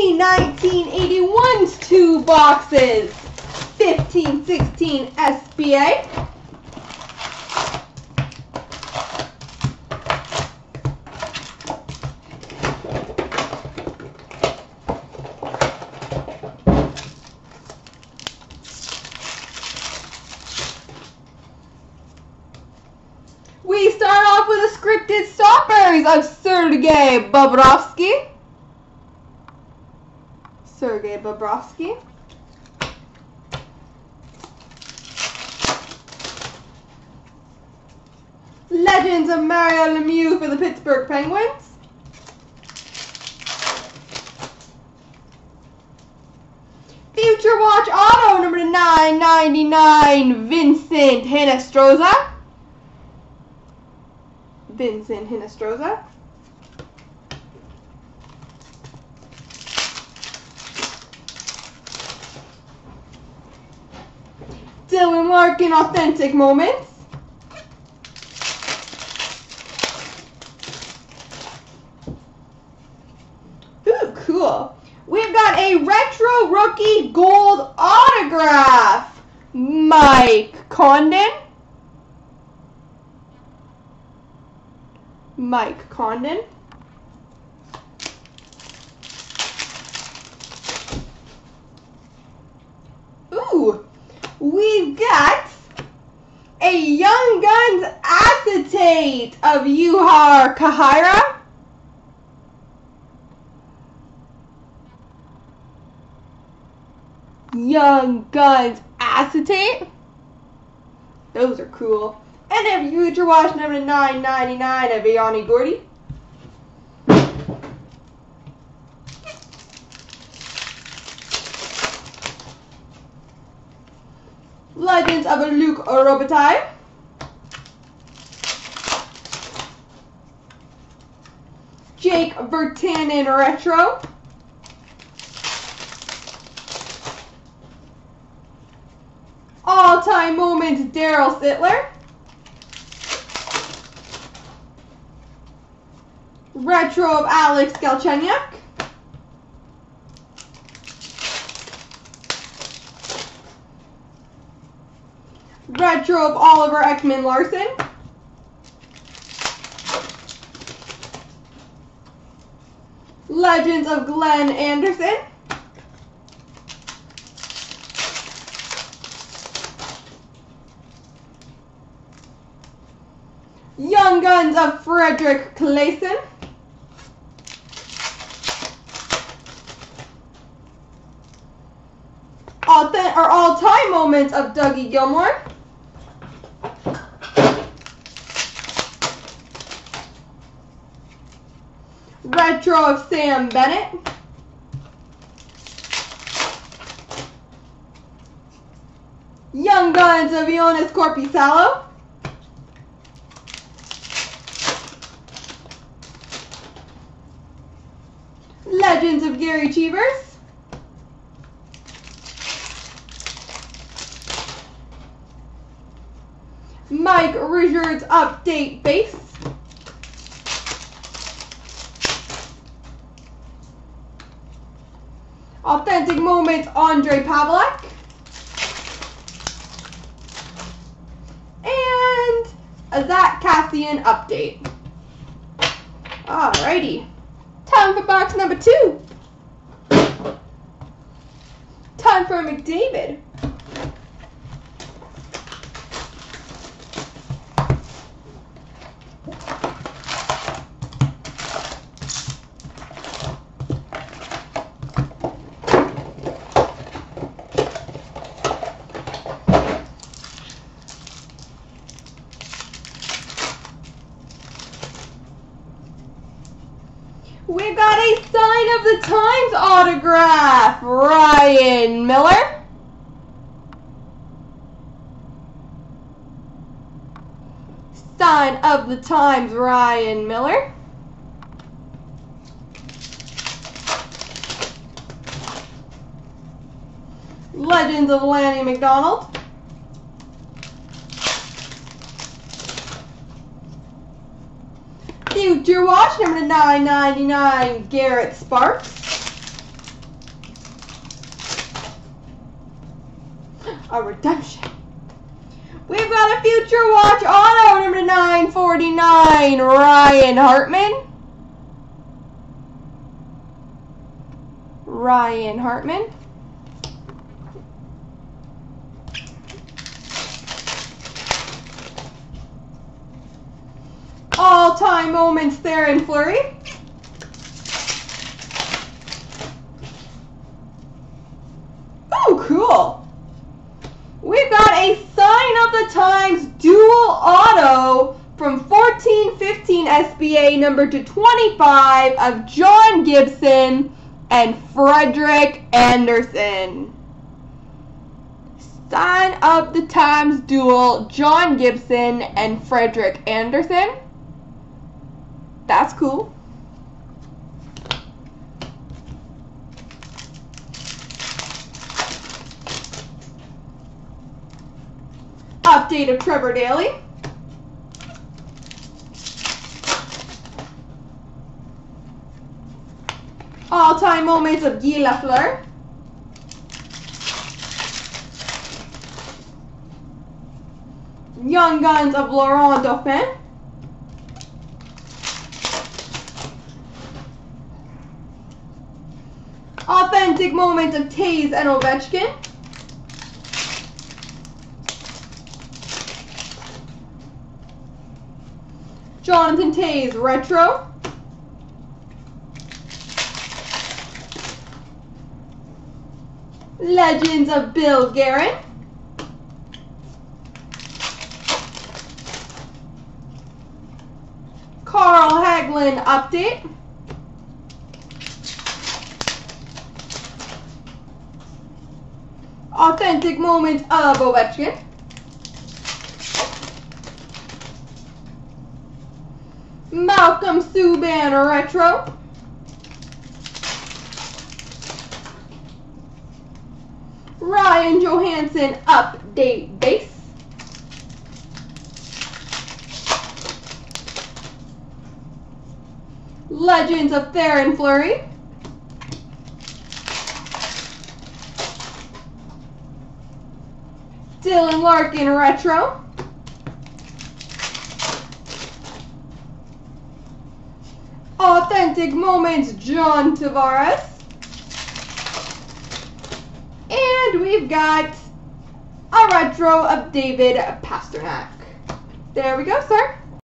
Panini 1981's two boxes. 1516 SPA. We start off with a scripted strawberries of Sergei Bobrovsky. Sergei Bobrovsky. Legends of Mario Lemieux for the Pittsburgh Penguins. Future Watch Auto number 999 Vincent Hinostroza. Vincent Hinostroza. Larkin Authentic Moments. Cool. We've got a retro rookie gold autograph. Mike Condon. Mike Condon. Ooh, we've got a Young Guns acetate of Jujhar Khaira. Young Guns acetate. Those are cool. And if then Future Watch number 999 of Iani Gordy. Legends of a Luc Robitaille. Jake Virtanen Retro. All-time moment, Daryl Sittler. Retro of Alex Galchenyuk. Retro of Oliver Ekman Larsson. Legends of Glenn Anderson. Young Guns of Fredrik Claesson. All, all-time moments of Dougie Gilmour. Retro of Sam Bennett. Young Guns of Joonas Korpisalo. Legends of Gerry Cheevers. Mike Richards update base. Authentic moments Andre Pavlik. And that Cassian update. Alrighty. Time for box number two. Time for McDavid. We've got a sign of the times autograph, Ryan Miller. Sign of the times, Ryan Miller. Legends of Lanny McDonald. your watch, number to 999, Garrett Sparks. A redemption. We've got a future watch auto, number 949, Ryan Hartman. Ryan Hartman. All-time moments Theoren Fleury. Oh, cool. We've got a Sign of the Times dual auto from 1415 SPA number to 25 of John Gibson and Frederik Andersen. Sign of the Times dual, John Gibson and Frederik Andersen. That's cool. Update of Trevor Daley. All-time moments of Guy Lafleur. Young Guns of Laurent Dauphin. Authentic moment of Toews and Ovechkin. Jonathan Toews Retro. Legends of Bill Guerin. Carl Hagelin update. Authentic moment uh, of Ovechkin. Malcolm Subban Retro. Ryan Johansen update base. Legends of Theoren Fleury. Dylan Larkin Retro. Authentic Moments John Tavares. And we've got a retro of David Pastrnak. There we go, sir.